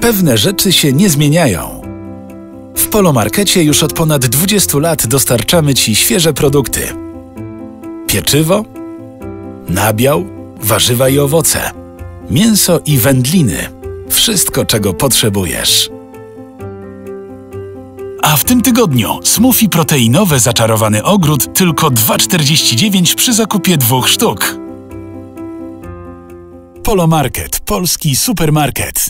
Pewne rzeczy się nie zmieniają. W Polomarkecie już od ponad 20 lat dostarczamy Ci świeże produkty. Pieczywo, nabiał, warzywa i owoce, mięso i wędliny. Wszystko, czego potrzebujesz. A w tym tygodniu smoothie proteinowe Zaczarowany Ogród tylko 2,49 przy zakupie dwóch sztuk. Polomarket, polski supermarket.